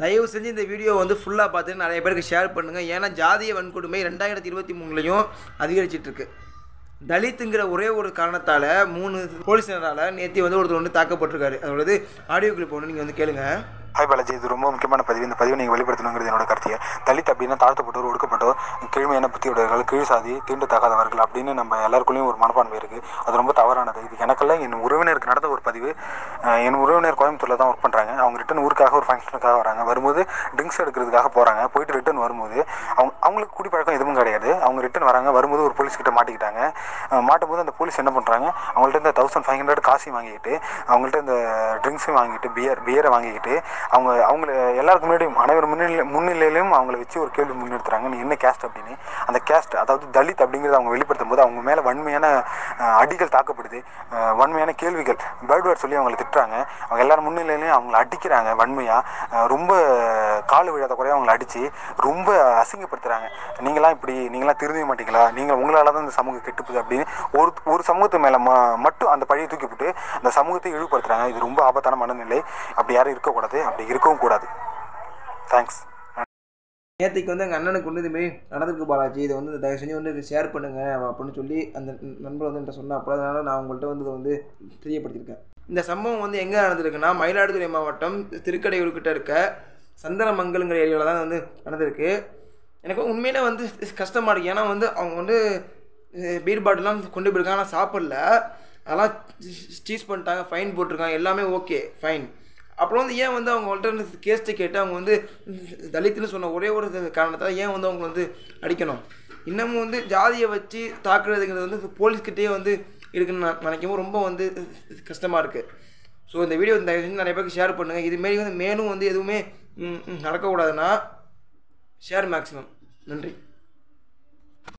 தயவு செஞ்சு இந்த வீடியோ வந்து ஃபுல்லாக பார்த்துட்டு நிறைய பேருக்கு ஷேர் பண்ணுங்கள் ஏன்னா ஜாதிய வன்கொடுமை ரெண்டாயிரத்தி இருபத்தி மூணுலையும் அதிகரிச்சிட்ருக்கு. தலித்துங்கிற ஒரே ஒரு காரணத்தால் மூணு போலீஸினரால் நேற்று வந்து ஒருத்தர் வந்து தாக்கப்பட்டிருக்காரு. அதாவது ஆடியோ கிளிப் ஒன்று நீங்கள் வந்து கேளுங்க. ஹாய் பாலாஜி இது ரொம்ப முக்கியமான பதிவு. இந்த பதிவை நீங்கள் வெளிப்படுத்தணுங்கிறது என்னோட கருத்தியை தலித் அப்படின்னா தாழ்த்தப்பட்டோர் ஒடுக்கப்பட்டோர். கீழ்மையான புத்தியுடையவர்கள் கீழ் சாதி தீண்டத்தகாதவர்கள் அப்படின்னு நம்ம எல்லாருக்குள்ளேயும் ஒரு மனப்பான்மை இருக்குது அது ரொம்ப தவறானது. இது எனக்கெல்லாம் என் உறவினருக்கு நடந்த ஒரு பதிவு. என் உறவினர் கோயம்புத்தூரில் தான் ஒர்க் பண்ணுறாங்க அவங்க ரிட்டன் ஊருக்காக ஒரு ஃபங்க்ஷனுக்காக வராங்க. வரும்போது ட்ரிங்க்ஸ் எடுக்கிறதுக்காக போகிறாங்க போயிட்டு ரிட்டன் வரும்போது அவங்க அவங்களுக்கு குடிப்பழக்கம் எதுவும் கிடையாது. அவங்க ரிட்டன் வராங்க. வரும்போது ஒரு போலீஸ் கிட்ட மாட்டிக்கிட்டாங்க. மாட்டும் போது அந்த போலீஸ் என்ன பண்ணுறாங்க அவங்கள்ட்ட இந்த தௌசண்ட் ஃபைவ் ஹண்ட்ரட் காசையும் வாங்கிக்கிட்டு அவங்கள்ட்ட இந்த ட்ரிங்க்ஸையும் வாங்கிட்டு பியர் பியரை வாங்கிக்கிட்டு அவங்க அவங்கள எல்லாருக்கு முன்னாடியும் அனைவர் முன்னிலை முன்னிலையிலும் அவங்கள வச்சு ஒரு கேள்வி முன்னெடுத்துறாங்க நீ என்ன கேஸ்ட் அப்படின்னு? அந்த கேஸ்ட் அதாவது தலித் அப்படிங்கிறத அவங்க வெளிப்படுத்தும் போது அவங்க மேலே வன்மையான அடிகள் தாக்கப்படுது. வன்மையான கேள்விகள் பேர்ட் வேர்ட் சொல்லி அவங்களை திட்டுறாங்க. அவங்க எல்லாரும் முன்னிலையிலையும் அவங்கள அடிக்கிறாங்க வன்மையாக ரொம்ப கால் விழாத குறைய அவங்கள அடித்து ரொம்ப அசிங்கப்படுத்துகிறாங்க நீங்களாம் இப்படி நீங்களாம் திருந்த மாட்டீங்களா? நீங்கள் உங்களால் தான் இந்த சமூகம் கெட்டுப்புது அப்படின்னு ஒரு ஒரு சமூகத்து மேலே ம மட்டும் அந்த பழியை தூக்கி போட்டு அந்த சமூகத்தை இழிவுபடுத்துகிறாங்க இது ரொம்ப ஆபத்தான மனநிலை. அப்படி யாரும் இருக்கக்கூடாது. அப்படி இருக்கவும் கூடாது. தேங்க்ஸ் நேற்றுக்கு வந்து எங்கள் அண்ணனுக்கு வந்து இதுமாரி நடந்திருக்கு பாலாஜி. இதை வந்து தயவு செஞ்சு வந்து இதை ஷேர் பண்ணுங்க. அப்படின்னு சொல்லி அந்த நண்பர் வந்து என்கிட்ட சொன்ன அப்போ அதனால நான் உங்கள்கிட்ட வந்து இதை வந்து தெரியப்படுத்தியிருக்கேன். இந்த சம்பவம் வந்து எங்கே நடந்திருக்குன்னா மயிலாடுதுறை மாவட்டம் திருக்கடையூர்கிட்ட இருக்க சந்தனமங்கலுங்கிற ஏரியாவில் தான் வந்து நடந்திருக்கு. எனக்கு உண்மையிலே வந்து கஷ்டமாக இருக்குது ஏன்னா வந்து அவங்க வந்து பீர் பாட்டிலாம் கொண்டு போயிருக்காங்க. ஆனால் சாப்பிடல. அதெல்லாம் சீஸ் பண்ணிட்டாங்க. ஃபைன் போட்டிருக்காங்க. எல்லாமே ஓகே ஃபைன் அப்புறம் வந்து ஏன் வந்து அவங்கள்ட்ட வந்து கேஸ்ட்டு கேட்டு அவங்க வந்து தலித்துன்னு சொன்ன ஒரே ஒரு காரணத்தால் ஏன் வந்து அவங்க வந்து அடிக்கணும்? இன்னமும் வந்து ஜாதியை வச்சு தாக்குறதுங்கிறது வந்து போலீஸ்கிட்டே வந்து இருக்குன்னு நான் நினைக்கவும் ரொம்ப வந்து கஷ்டமாக இருக்குது ஸோ இந்த வீடியோ இந்த நிறைய பேருக்கு ஷேர் பண்ணுங்கள் இதுமாரி வந்து மேலும் வந்து எதுவுமே நடக்கக்கூடாதுன்னா ஷேர் மேக்ஸிமம் நன்றி.